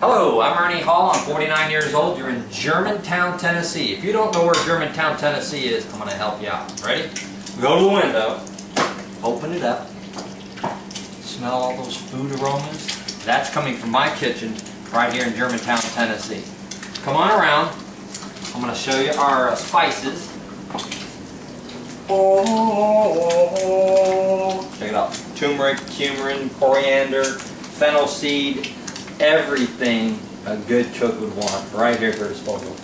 Hello, I'm Ernie Hall. I'm 49 years old. You're in Germantown, Tennessee. If you don't know where Germantown, Tennessee is, I'm going to help you out. Ready? Go to the window. Open it up. Smell all those food aromas? That's coming from my kitchen right here in Germantown, Tennessee. Come on around. I'm going to show you our uh, spices. Check it out. Turmeric, cumin, coriander, fennel seed, everything a good cook would want right here at their disposal.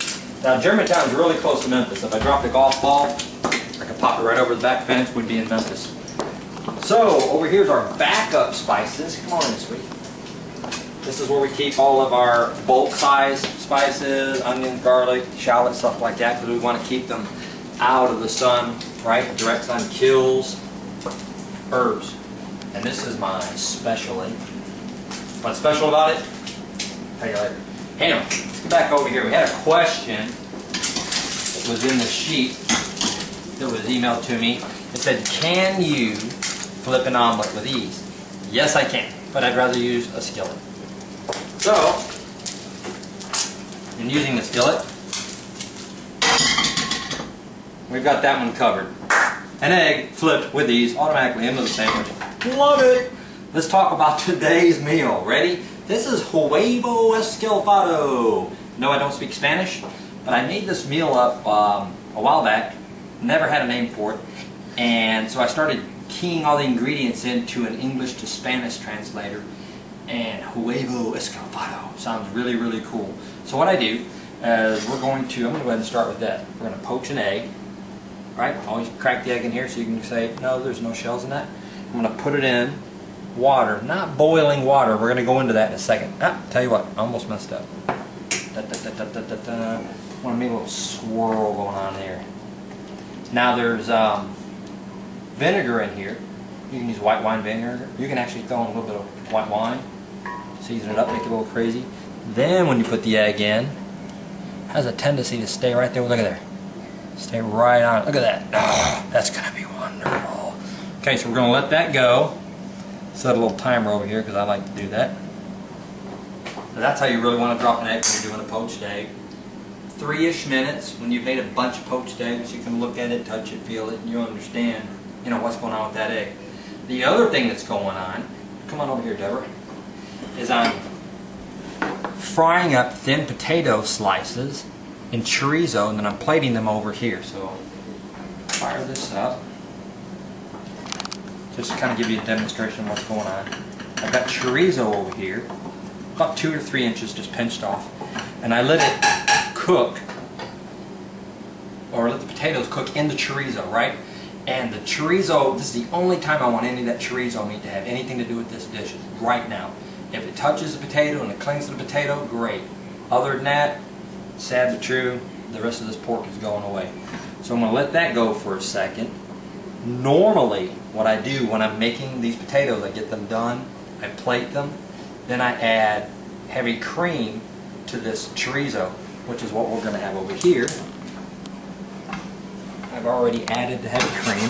Now Germantown is really close to Memphis. If I dropped a golf ball, I could pop it right over the back fence, we'd be in Memphis. So over here's our backup spices. Come on in, sweetie. This is where we keep all of our bulk size spices, onion, garlic, shallot, stuff like that, because we want to keep them out of the sun, right? Direct sun kills herbs. And this is my specialty. What's special about it? Tell you later. Anyway, let's get back over here. We had a question that was in the sheet that was emailed to me. It said, can you flip an omelet with ease? Yes, I can, but I'd rather use a skillet. So, in using the skillet, we've got that one covered. An egg flipped with ease automatically into the sandwich. Love it! Let's talk about today's meal. Ready? This is huevo escalfado. No, I don't speak Spanish, but I made this meal up um, a while back. Never had a name for it. And so I started keying all the ingredients into an English to Spanish translator. And huevo escalfado sounds really, really cool. So what I do is we're going to, I'm going to go ahead and start with that. We're going to poach an egg. Right? Always crack the egg in here so you can say, no, there's no shells in that. I'm going to put it in water, not boiling water. We're going to go into that in a second. Ah, tell you what, I almost messed up. Da, da, da. Want to make a little swirl going on there. Now there's um, vinegar in here. You can use white wine vinegar. You can actually throw in a little bit of white wine, season it up, make it a little crazy. Then when you put the egg in, it has a tendency to stay right there. Look at there. Stay right on. Look at that. Oh, that's going to be wonderful. Okay, so we're going to let that go. Set a little timer over here because I like to do that. So that's how you really want to drop an egg when you're doing a poached egg. Three-ish minutes. When you've made a bunch of poached eggs, you can look at it, touch it, feel it, and you understand, you know, what's going on with that egg. The other thing that's going on, come on over here, Deborah, is I'm frying up thin potato slices in chorizo, and then I'm plating them over here. So fire this up. Just to kind of give you a demonstration of what's going on. I've got chorizo over here, about two or three inches just pinched off, and I let it cook, or let the potatoes cook in the chorizo, right? And the chorizo, this is the only time I want any of that chorizo meat to have anything to do with this dish, right now. If it touches the potato and it clings to the potato, great. Other than that, sad but true, the rest of this pork is going away. So I'm going to let that go for a second. Normally, what I do when I'm making these potatoes, I get them done, I plate them, then I add heavy cream to this chorizo, which is what we're going to have over here. I've already added the heavy cream.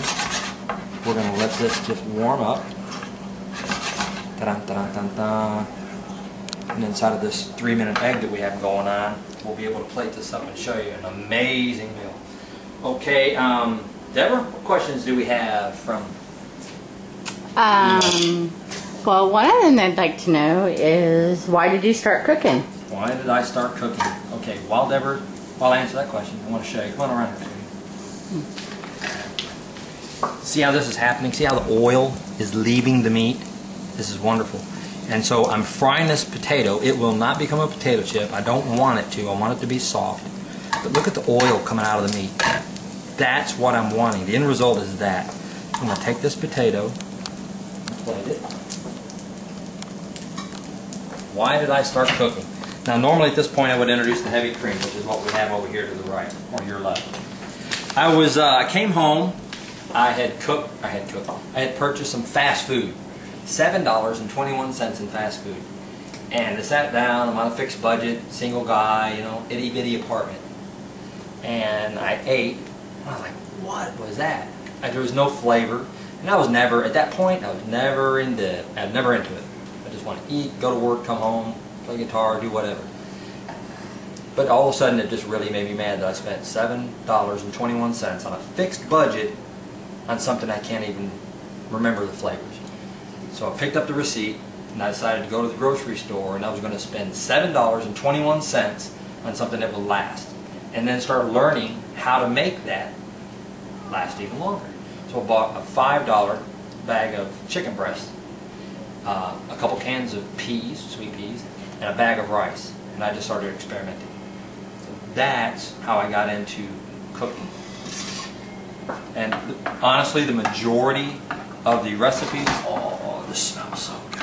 We're going to let this just warm up. Ta -da, ta -da, ta -da. and inside of this three minute egg that we have going on, we'll be able to plate this up and show you an amazing meal. Okay, um, Deborah, what questions do we have from Um, well, one them I'd like to know is why did you start cooking? Why did I start cooking? Okay, while Deborah, while I answer that question, I want to show you. Come on around here. See how this is happening? See how the oil is leaving the meat? This is wonderful. And so I'm frying this potato. It will not become a potato chip. I don't want it to. I want it to be soft. But look at the oil coming out of the meat. That's what I'm wanting. The end result is that. I'm going to take this potato, it. Why did I start cooking? Now normally at this point I would introduce the heavy cream, which is what we have over here to the right, or your left. I was, uh, I came home, I had cooked, I had cooked, I had purchased some fast food. $7.21 in fast food. And I sat down, I'm on a fixed budget, single guy, you know, itty bitty apartment. And I ate, and I was like, what was that? There was no flavor. And I was never, at that point, I was never into, I was never into it. I just want to eat, go to work, come home, play guitar, do whatever. But all of a sudden, it just really made me mad that I spent seven dollars and twenty-one cents on a fixed budget on something I can't even remember the flavors. So I picked up the receipt and I decided to go to the grocery store and I was going to spend seven dollars and twenty-one cents on something that would last, and then start learning how to make that last even longer. So I bought a five dollar bag of chicken breast, uh, a couple cans of peas, sweet peas, and a bag of rice, and I just started experimenting. So that's how I got into cooking. And honestly, the majority of the recipes, oh, this smells so good.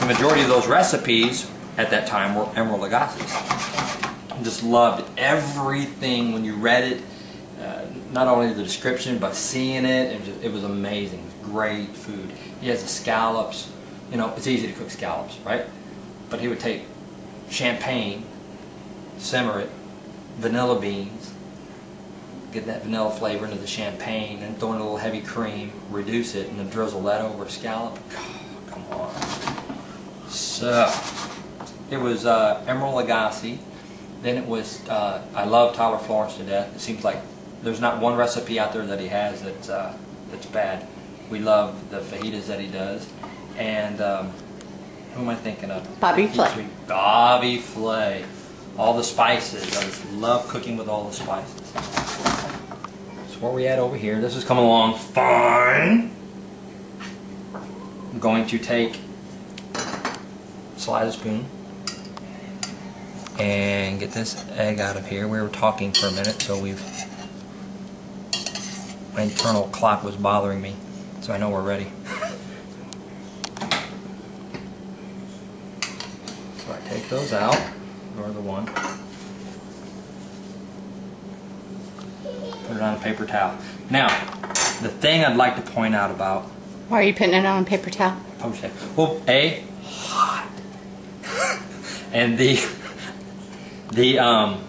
The majority of those recipes at that time were Emeril Lagasse's. Just loved everything when you read it, not only the description, but seeing it, it, just, it was amazing. It was great food. He has the scallops. You know, it's easy to cook scallops, right? But he would take champagne, simmer it, vanilla beans, get that vanilla flavor into the champagne, and throw in a little heavy cream, reduce it, and then drizzle that over a scallop. God, come on. So, it was uh, Emeril Lagasse. Then it was, uh, I love Tyler Florence to death. It seems like there's not one recipe out there that he has that's, uh, that's bad. We love the fajitas that he does. And um, who am I thinking of? Bobby Flay. Bobby Flay. All the spices. I just love cooking with all the spices. So where we at over here? This is coming along fine. I'm going to take slide a spoon and get this egg out of here. We were talking for a minute, so we've my internal clock was bothering me, so I know we're ready. So I take those out, or the one. Put it on a paper towel. Now, the thing I'd like to point out about Why are you putting it on a paper towel? poach egg. Well, a hot, and the the um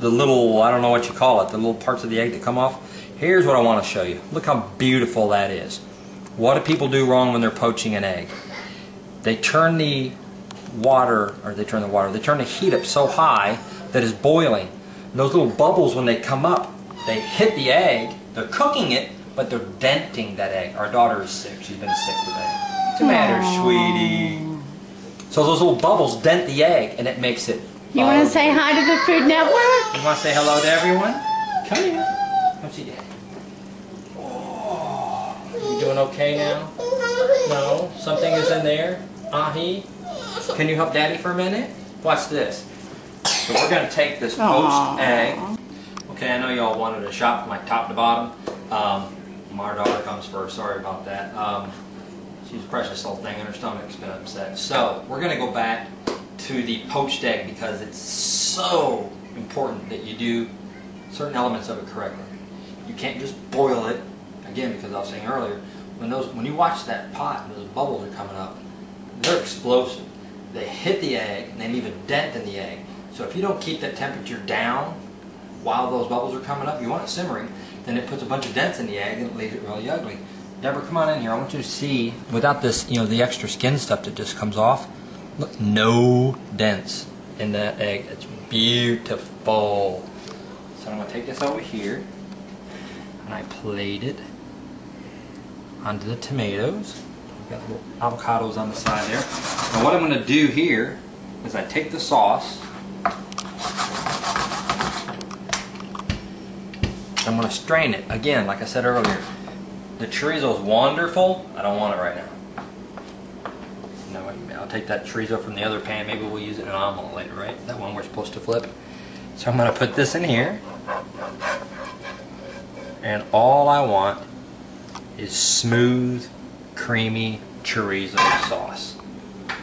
the little I don't know what you call it, the little parts of the egg that come off. Here's what I want to show you. Look how beautiful that is. What do people do wrong when they're poaching an egg? They turn the water, or they turn the water, they turn the heat up so high that it's boiling. And those little bubbles, when they come up, they hit the egg. They're cooking it, but they're denting that egg. Our daughter is sick. She's been sick today. What's the matter, sweetie? So those little bubbles dent the egg, and it makes it. You want to oh. say hi to the Food Network? You want to say hello to everyone? Come here. Come see Daddy. Oh, you doing okay now? No, something is in there. Ahi, can you help Daddy for a minute? Watch this. So we're gonna take this poached egg. Okay, I know y'all wanted a shot from like top to bottom. Um, my daughter comes first. Sorry about that. Um, she's a precious little thing, and her stomach's been upset. So we're gonna go back to the poached egg because it's so important that you do certain elements of it correctly. You can't just boil it again because I was saying earlier when those when you watch that pot and those bubbles are coming up, they're explosive. They hit the egg and they leave a dent in the egg. So if you don't keep that temperature down while those bubbles are coming up, you want it simmering, then it puts a bunch of dents in the egg and it leaves it really ugly. Deborah, come on in here. I want you to see without this, you know, the extra skin stuff that just comes off. Look, no dents in that egg. It's beautiful. So I'm going to take this over here and I plate it onto the tomatoes. We've got little avocados on the side there. Now what I'm going to do here is I take the sauce. I'm going to strain it. Again, like I said earlier, the chorizo is wonderful. I don't want it right now. No, I'll take that chorizo from the other pan. Maybe we'll use it in an omelet later, right? That one we're supposed to flip. So I'm going to put this in here. And all I want is smooth, creamy chorizo sauce. I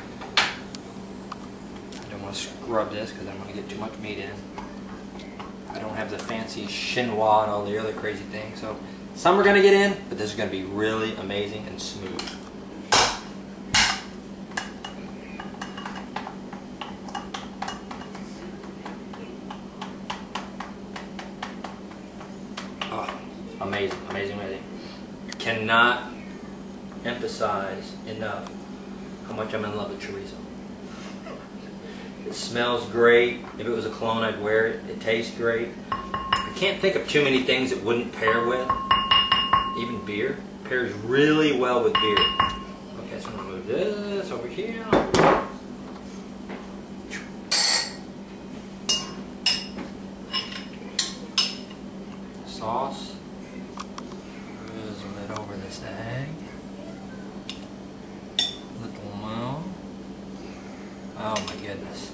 don't want to scrub this because I'm going to get too much meat in. I don't have the fancy chinois and all the other crazy things. So some are going to get in, but this is going to be really amazing and smooth. Oh, amazing, emphasize enough how much I'm in love with chorizo. It smells great. If it was a cologne, I'd wear it. It tastes great. I can't think of too many things it wouldn't pair with. Even beer pairs really well with beer. Okay, so I'm gonna move this over here. Sauce. Drizzle it over this egg. Little more. Oh my goodness.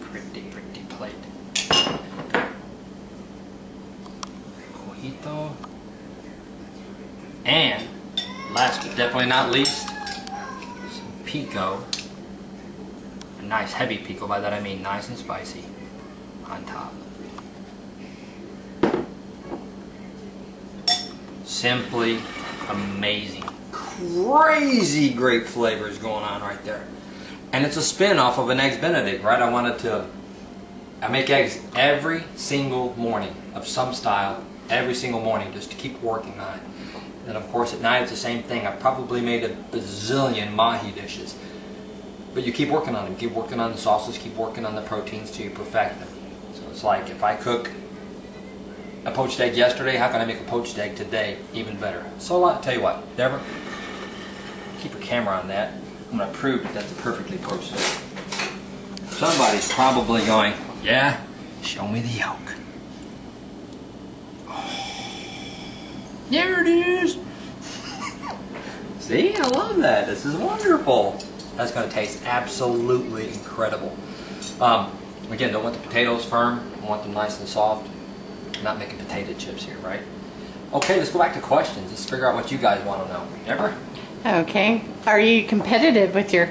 Pretty, pretty plate. Cojito. And definitely not least, some pico. A nice heavy pico, by that I mean nice and spicy on top. Simply amazing. Crazy great flavors going on right there. And it's a spin off of an Eggs Benedict, right? I wanted to. I make eggs every single morning of some style, every single morning, just to keep working on it. And of course, at night it's the same thing. I probably made a bazillion mahi dishes. But you keep working on them, keep working on the sauces, keep working on the proteins till you perfect them. So it's like if I cook a poached egg yesterday, how can I make a poached egg today even better? So I'll tell you what, Deborah, keep your camera on that. I'm going to prove that that's a perfectly poached egg. Somebody's probably going, yeah, show me the yolk. Oh. There it is. See, I love that. This is wonderful. That's going to taste absolutely incredible. Um, again, don't want the potatoes firm. I want them nice and soft. I'm not making potato chips here, right? Okay, let's go back to questions. Let's figure out what you guys want to know. Deborah? Okay. Are you competitive with your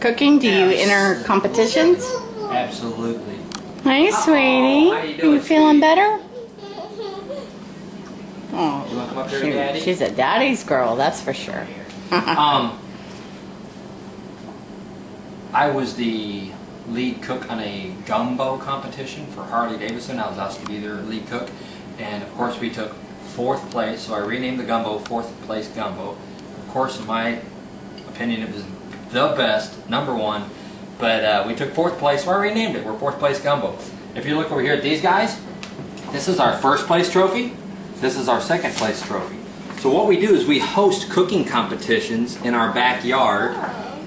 cooking? Do you enter competitions? Absolutely. Hey, sweetie. how you Are doing, you feeling sweetie? better? You want to come up here, she- Daddy? she's a daddy's girl, that's for sure. Um, I was the lead cook on a gumbo competition for Harley Davidson. I was asked to be their lead cook, and of course we took fourth place. So I renamed the gumbo fourth place gumbo. Of course, in my opinion, it was the best, number one. But uh, we took fourth place, so I renamed it. We're fourth place gumbo. If you look over here at these guys, this is our first place trophy. This is our second place trophy. So what we do is we host cooking competitions in our backyard,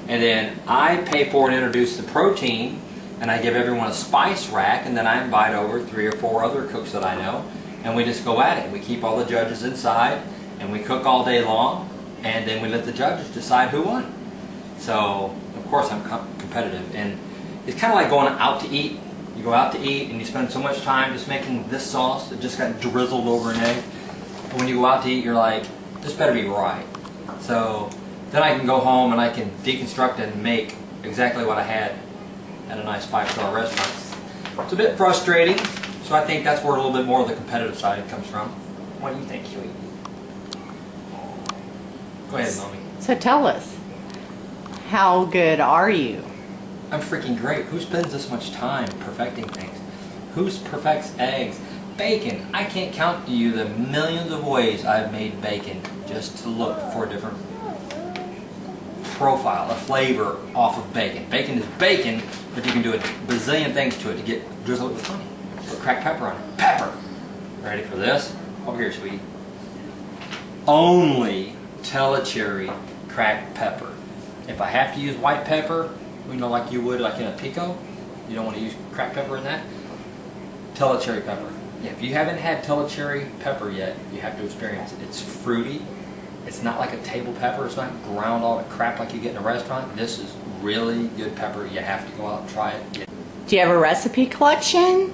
and then I pay for and introduce the protein, and I give everyone a spice rack, and then I invite over three or four other cooks that I know, and we just go at it. We keep all the judges inside, and we cook all day long, and then we let the judges decide who won. So of course I'm com- competitive, and it's kind of like going out to eat. You go out to eat, and you spend so much time just making this sauce that just got drizzled over an egg. And when you go out to eat, you're like, this better be right. So then I can go home and I can deconstruct and make exactly what I had at a nice five-star restaurant. It's a bit frustrating, so I think that's where a little bit more of the competitive side comes from. What do you think, Huey? Go ahead, mommy. So tell us, how good are you? I'm freaking great. Who spends this much time perfecting things? Who perfects eggs? Bacon. I can't count to you the millions of ways I've made bacon just to look for a different profile, a flavor off of bacon. Bacon is bacon, but you can do a bazillion things to it to get drizzle it with honey. Put cracked pepper on it. Pepper. Ready for this? Over here, sweetie. Only Tellicherry cracked pepper. If I have to use white pepper, you know, like you would like in a pico, you don't want to use cracked pepper in that. Tellicherry pepper. Yeah, if you haven't had Tellicherry pepper yet, you have to experience it. It's fruity. It's not like a table pepper. It's not ground all the crap like you get in a restaurant. This is really good pepper. You have to go out and try it. Get- Do you have a recipe collection?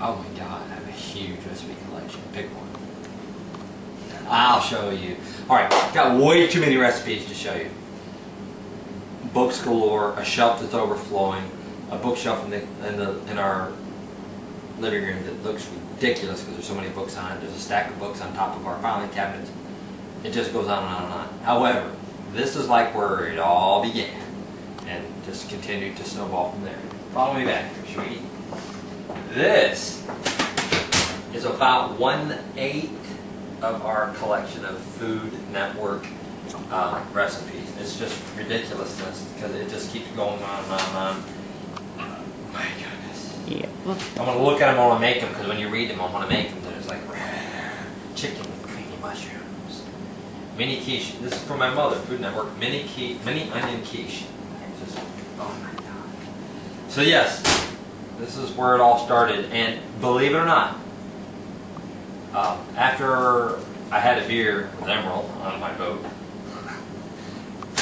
Oh my god, I have a huge recipe collection. Pick one. I'll show you. Alright, got way too many recipes to show you. Books galore, a shelf that's overflowing, a bookshelf in, the, in, the, in our living room that looks ridiculous because there's so many books on it. There's a stack of books on top of our filing cabinets. It just goes on and on and on. However, this is like where it all began and just continued to snowball from there. Follow me back sweetie. This is about one eighth of our collection of Food Network uh, recipes. It's just ridiculousness because it just keeps going on and on and on. My goodness. Yeah. I want to look at them, I want to make them because when you read them, I want to make them. There's like chicken with creamy mushrooms. Mini quiche. This is from my mother, Food Network. Mini quiche, mini onion quiche. Just, oh my god. So yes, this is where it all started. And believe it or not, um, after I had a beer with Emeril on my boat,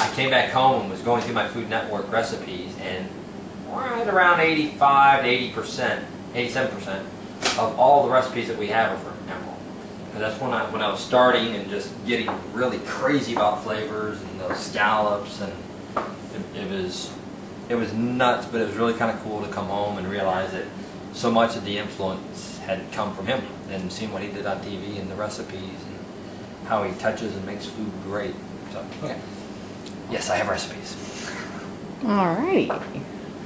I came back home and was going through my Food Network recipes, and right around 85 to 80 percent, 87 percent of all the recipes that we have are from Emeril. That's when I when I was starting and just getting really crazy about flavors and those scallops, and it, it was it was nuts, but it was really kind of cool to come home and realize that so much of the influence had come from him and seeing what he did on TV and the recipes and how he touches and makes food great. So, okay. Yes, I have recipes. Alrighty.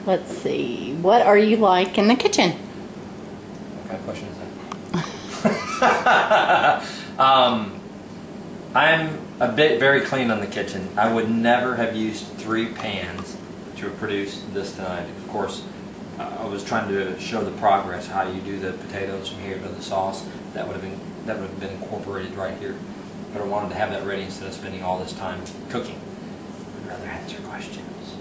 Let's see. What are you like in the kitchen? What kind of question is that? um, I'm a bit very clean on the kitchen. I would never have used three pans to produce this tonight. Of course, uh, I was trying to show the progress, how you do the potatoes from here to the sauce. That would have been that would have been incorporated right here. But I wanted to have that ready instead of spending all this time cooking. Rather answer questions.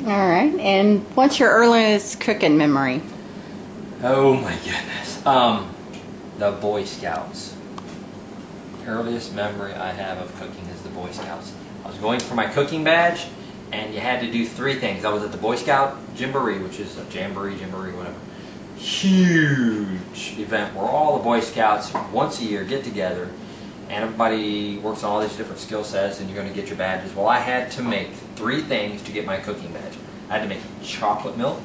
Alright. And what's your earliest cooking memory? Oh my goodness. Um, the Boy Scouts. Earliest memory I have of cooking is the Boy Scouts. I was going for my cooking badge, and you had to do three things. I was at the Boy Scout Jamboree, which is a jamboree, jamboree, whatever. Huge event where all the Boy Scouts once a year get together, and everybody works on all these different skill sets, and you're going to get your badges. Well, I had to make three things to get my cooking badge. I had to make chocolate milk,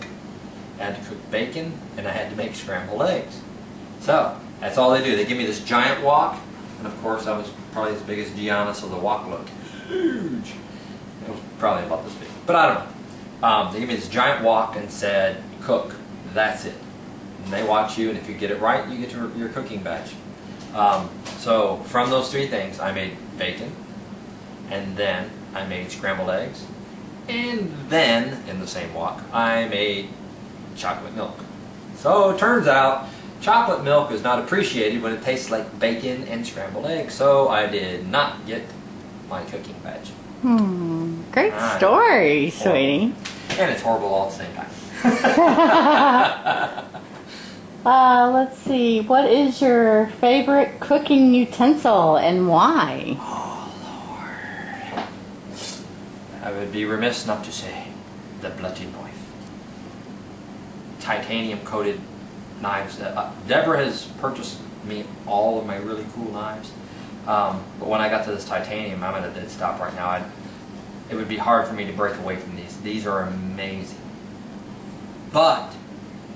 I had to cook bacon, and I had to make scrambled eggs. So, that's all they do. They give me this giant wok, and of course I was probably as big as Gianna, so the wok looked huge. It was probably about this big, but I don't know. Um, they gave me this giant wok and said, cook, that's it. And they watch you, and if you get it right, you get your, your cooking badge. Um, so, from those three things, I made bacon, and then I made scrambled eggs, and then, in the same wok, I made chocolate milk. So it turns out chocolate milk is not appreciated when it tastes like bacon and scrambled eggs, so I did not get my cooking badge. Hmm. Great I know. story, sweetie. And it's horrible all at the same time. Uh, let's see. What is your favorite cooking utensil and why? Oh Lord. I would be remiss not to say the bloody knife. Titanium coated knives. Uh, Deborah has purchased me all of my really cool knives. Um, but when I got to this titanium, I'm at a dead stop right now. I'd, it would be hard for me to break away from these. These are amazing. But,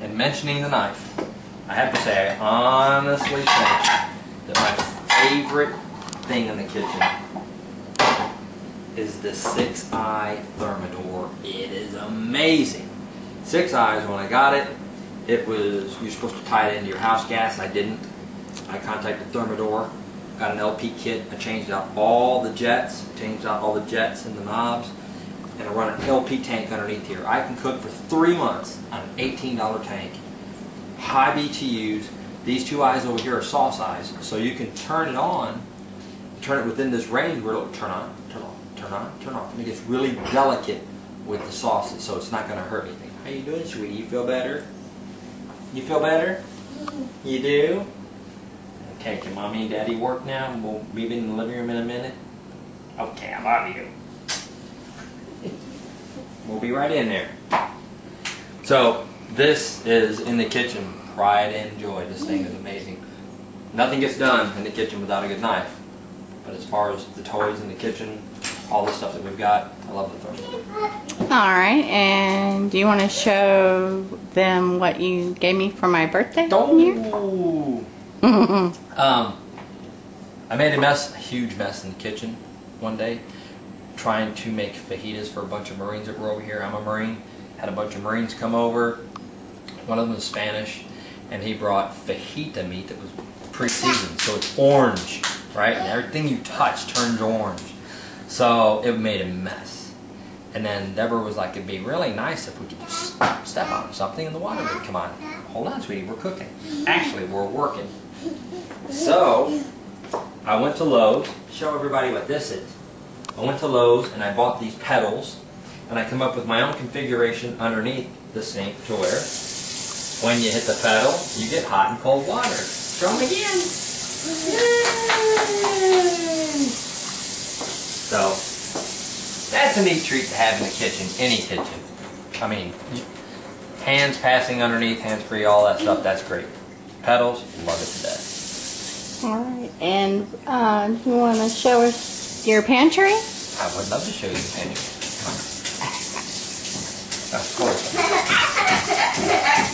in mentioning the knife, I have to say, I honestly think that my favorite thing in the kitchen is the Six Eye Thermador. It is amazing. Six Eyes, when I got it, it was, you're supposed to tie it into your house gas. I didn't. I contacted Thermador, got an LP kit. I changed out all the jets, changed out all the jets and the knobs, and I run an LP tank underneath here. I can cook for three months on an $18 tank. High BTUs. These two eyes over here are sauce eyes, so you can turn it on, turn it within this range where it'll turn on, turn off, turn on, turn off, and it gets really delicate with the sauces, so it's not going to hurt anything. How you doing, sweetie? You feel better? You feel better? You do? Okay, can mommy and daddy work now? We'll be in the living room in a minute. Okay, I love you. We'll be right in there. So, this is in the kitchen. Pride and joy. This thing is amazing. Nothing gets done in the kitchen without a good knife. But as far as the toys in the kitchen, all the stuff that we've got, I love the thermostat. Alright, and do you want to show them what you gave me for my birthday? here? Oh. Um, I made a mess, a huge mess in the kitchen one day, trying to make fajitas for a bunch of Marines that were over here. I'm a Marine. Had a bunch of Marines come over. One of them was Spanish, and he brought fajita meat that was pre-seasoned, so it's orange, right? And everything you touch turns orange. So it made a mess. And then Deborah was like, it'd be really nice if we could just step on something and the water would come on. Hold on, sweetie, we're cooking. Actually, we're working. So I went to Lowe's. Show everybody what this is. I went to Lowe's and I bought these pedals, and I come up with my own configuration underneath the sink to where when you hit the pedal, you get hot and cold water. Them again. Yay! So that's a neat treat to have in the kitchen, any kitchen. I mean, hands passing underneath, hands free, all that stuff. That's great. Pedals, love it to death. All right. And uh, you want to show us your pantry? I would love to show you the pantry. Of course.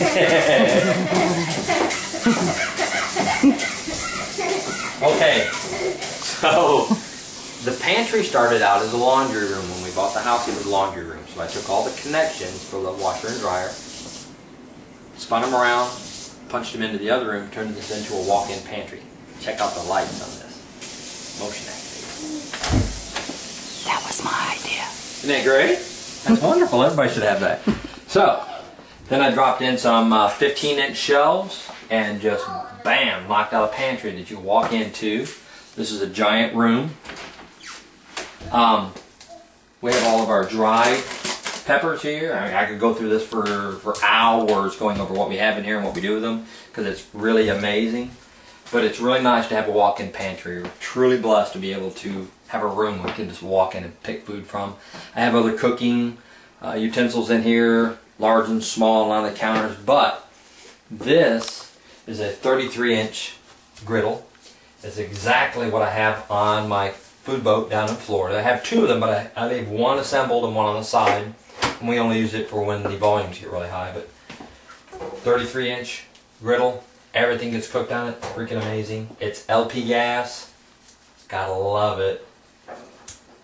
okay, so the pantry started out as a laundry room. When we bought the house, it was a laundry room. So I took all the connections for the washer and dryer, spun them around, punched them into the other room, turned this into a walk-in pantry. Check out the lights on this. Motion activated. That was my idea. Isn't that great? That's wonderful. Everybody should have that. So, then I dropped in some 15 inch shelves and just bam, knocked out a pantry that you walk into. This is a giant room. Um, we have all of our dried peppers here. I mean, I could go through this for, for hours going over what we have in here and what we do with them because it's really amazing. But it's really nice to have a walk-in pantry. We're truly blessed to be able to have a room where we can just walk in and pick food from. I have other cooking uh, utensils in here, large and small on the counters, but this is a 33 inch griddle. It's exactly what I have on my food boat down in Florida. I have two of them, but I, I leave one assembled and one on the side. And we only use it for when the volumes get really high, but 33 inch griddle, everything gets cooked on it, freaking amazing. It's LP gas, gotta love it.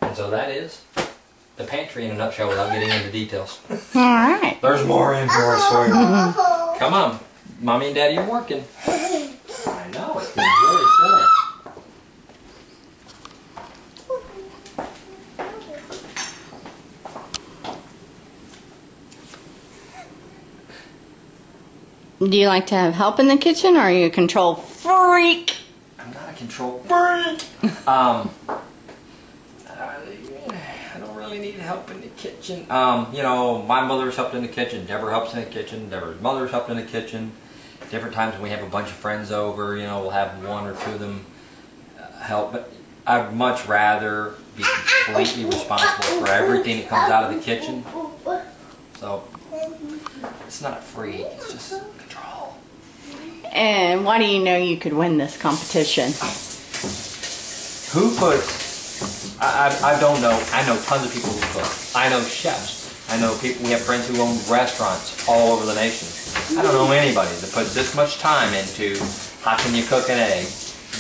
And so that is the pantry in a nutshell without getting into details. All right. There's more in for us for you. Come on. Mommy and Daddy are working. I know, it's been very slow. Do you like to have help in the kitchen, or are you a control freak? I'm not a control freak. Um, I don't really need help in the kitchen. Um, you know, my mother's helped in the kitchen. Deborah helps in the kitchen. Deborah's mother's helped in the kitchen. Different times when we have a bunch of friends over, you know, we'll have one or two of them uh, help. But I'd much rather be completely responsible for everything that comes out of the kitchen. So it's not free. It's just control. And why do you know you could win this competition? Who puts? I, I, I don't know. I know tons of people who cook. I know chefs. I know people. We have friends who own restaurants all over the nation. I don't know anybody that puts this much time into how can you cook an egg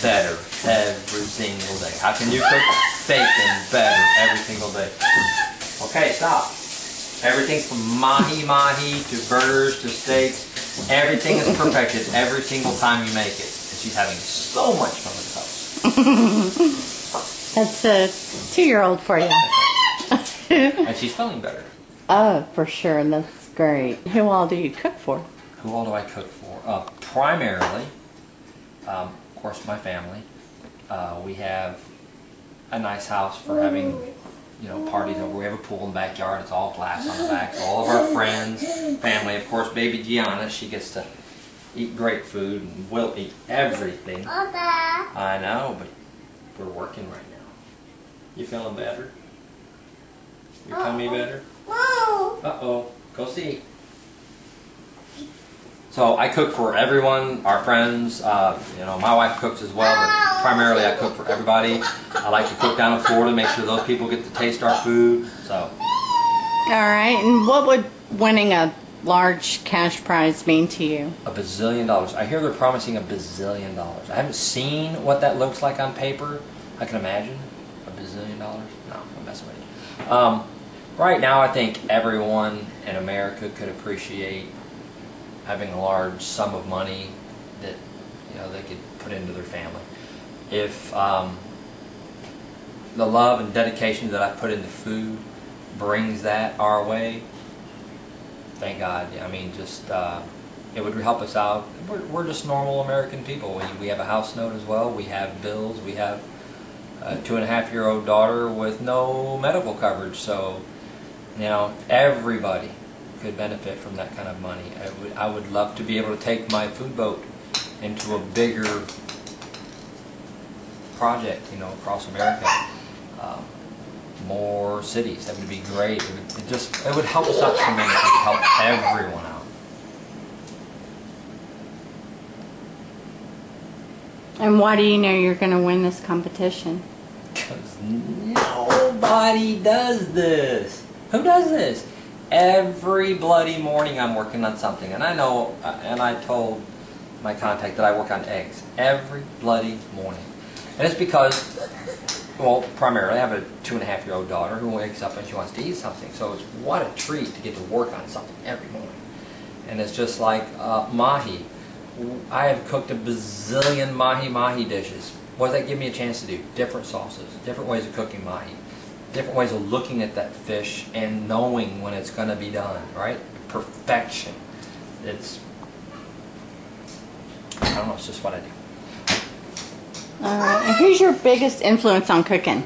better every single day. How can you cook bacon better every single day? Okay, stop. Everything from mahi mahi to burgers to steaks, everything is perfected every single time you make it. And she's having so much fun with toast. That's a two-year-old for you. And she's feeling better. oh, for sure. And that's great. Who all do you cook for? Who all do I cook for? Uh, primarily, um, of course, my family. Uh, we have a nice house for having, you know, parties over. We have a pool in the backyard. It's all glass on the back. So all of our friends, family, of course, baby Gianna, she gets to eat great food and will eat everything. I know, but we're working right now. You feeling better? Your tummy better? Whoa. Uh-oh. Go see. So I cook for everyone, our friends. Uh, you know, my wife cooks as well, but primarily I cook for everybody. I like to cook down in Florida, make sure those people get to taste our food. So All right. And what would winning a large cash prize mean to you? a bazillion dollars. I hear they're promising a bazillion dollars. I haven't seen what that looks like on paper. I can imagine a bazillion dollars. No, I'm messing with you. Um, right now, I think everyone in America could appreciate having a large sum of money that you know they could put into their family. If um, the love and dedication that I put into food brings that our way, thank God. I mean, just uh, it would help us out. We're, we're just normal American people. We, we have a house note as well. We have bills. We have a two and a half year old daughter with no medical coverage. So, you know, everybody could benefit from that kind of money. I would, I would love to be able to take my food boat into a bigger project, you know, across America. Um, more cities. That would be great. It, would, it just it would help us out tremendously. It would help everyone out. And why do you know you're going to win this competition? Because nobody does this. Who does this? Every bloody morning I'm working on something. And I know, uh, and I told my contact that I work on eggs. Every bloody morning. And it's because, well, primarily I have a two and a half year old daughter who wakes up and she wants to eat something. So it's what a treat to get to work on something every morning. And it's just like uh, mahi. I have cooked a bazillion mahi mahi dishes. What does that give me a chance to do? Different sauces, different ways of cooking mahi, different ways of looking at that fish and knowing when it's going to be done, right? Perfection. It's, I don't know, it's just what I do. All right. And who's your biggest influence on cooking?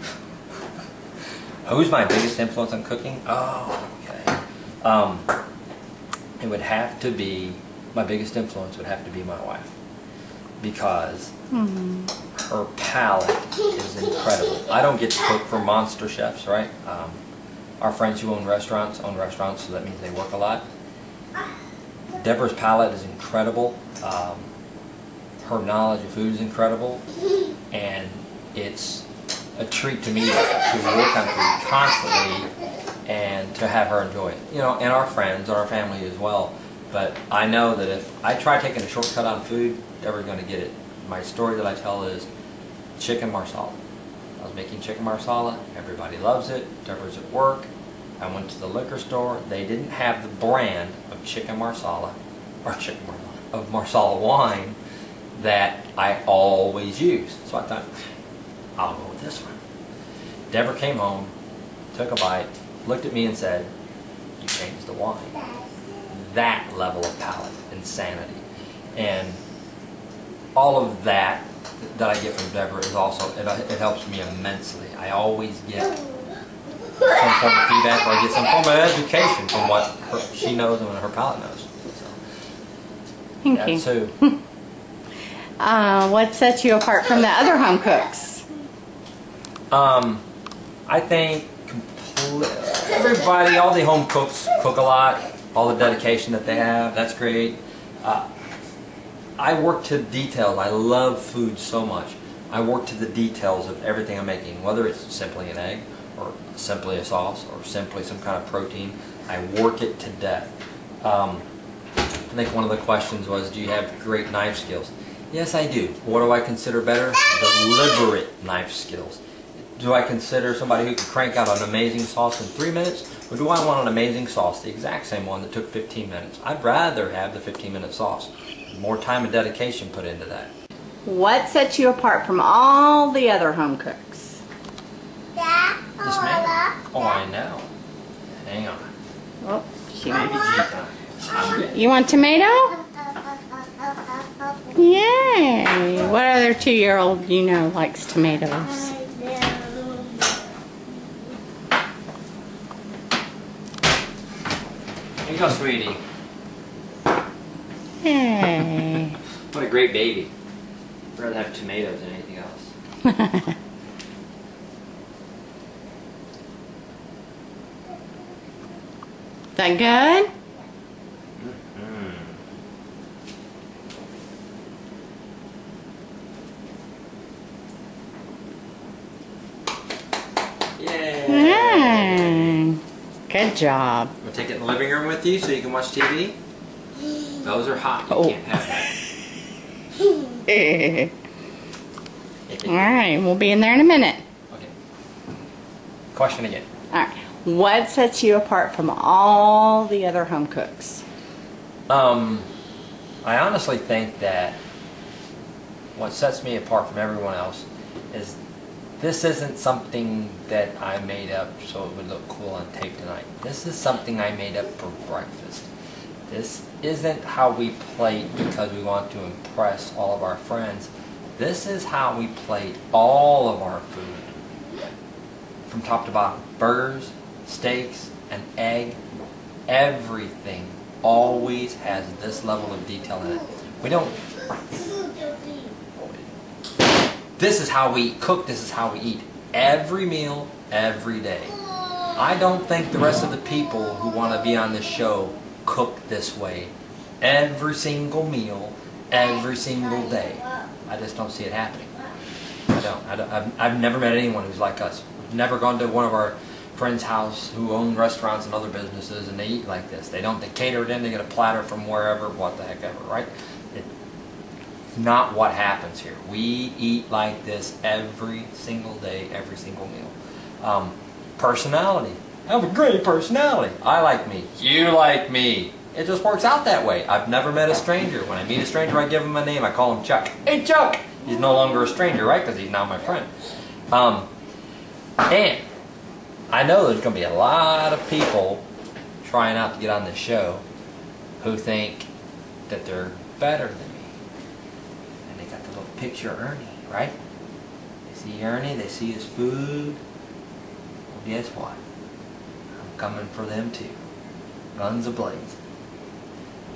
Who's my biggest influence on cooking? Oh, okay. Um, it would have to be, my biggest influence would have to be my wife. Because her palate is incredible. I don't get to cook for monster chefs, right? Um, our friends who own restaurants own restaurants, so that means they work a lot. Deborah's palate is incredible. Um, her knowledge of food is incredible, and it's a treat to me to work on food constantly and to have her enjoy it. You know, and our friends and our family as well. But I know that if I try taking a shortcut on food, Deborah's going to get it. My story that I tell is chicken marsala. I was making chicken marsala. Everybody loves it. Deborah's at work. I went to the liquor store. They didn't have the brand of chicken marsala or chicken of marsala wine that I always use. So I thought, I'll go with this one. Deborah came home, took a bite, looked at me and said, you changed the wine. That level of palate, insanity. And all of that that I get from Deborah is also, it, it helps me immensely. I always get some form of feedback or I get some form of education from what her, she knows and what her palate knows. So, Thank yeah, you. so Uh, what sets you apart from the other home cooks? Um, I think everybody, all the home cooks cook a lot. All the dedication that they have, that's great. Uh, I work to details. I love food so much. I work to the details of everything I'm making, whether it's simply an egg, or simply a sauce, or simply some kind of protein. I work it to death. Um, I think one of the questions was, do you have great knife skills? Yes, I do. What do I consider better? Deliberate knife skills. Do I consider somebody who can crank out an amazing sauce in three minutes? Or do I want an amazing sauce, the exact same one that took 15 minutes? I'd rather have the 15 minute sauce. More time and dedication put into that. What sets you apart from all the other home cooks? This man. Oh, I know. Hang on. Oh, she Baby wants. G time. You want tomato? Yay! What other two-year-old you know likes tomatoes? Go, sweetie. Hey. What a great baby. I'd rather have tomatoes than anything else. That good? Mm. Yay! Mm. Good job. We'll take it in the living room with you so you can watch TV. Those are hot. You Oh. can't have that. All right, we'll be in there in a minute. Okay. Question again. All right. What sets you apart from all the other home cooks? Um, I honestly think that what sets me apart from everyone else is this isn't something that I made up so it would look cool on tape tonight. This is something I made up for breakfast. This isn't how we plate because we want to impress all of our friends. This is how we plate all of our food. From top to bottom. Burgers, steaks, and egg. Everything always has this level of detail in it. We don't this is how we cook, this is how we eat. Every meal, every day. I don't think the rest of the people who want to be on this show cook this way. Every single meal, every single day. I just don't see it happening. I don't. I don't I've, I've never met anyone who's like us. I've never gone to one of our friend's house who own restaurants and other businesses and they eat like this. They don't, they cater it in, they get a platter from wherever, what the heck ever, right? Not what happens here. We eat like this every single day, every single meal. Um, personality. I have a great personality. I like me. You like me. It just works out that way. I've never met a stranger. When I meet a stranger, I give him a name. I call him Chuck. Hey, Chuck! He's no longer a stranger, right? Because he's now my friend. Um, and I know there's going to be a lot of people trying out to get on this show who think that they're better than picture Ernie, right? They see Ernie, they see his food. Well, guess what? I'm coming for them too. Guns ablaze.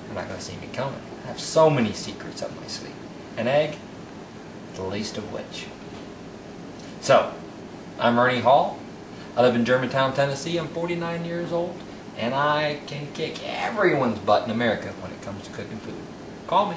They're not going to see me coming. I have so many secrets up my sleeve. An egg, the least of which. So, I'm Ernie Hall. I live in Germantown, Tennessee. I'm 49 years old, and I can kick everyone's butt in America when it comes to cooking food. Call me.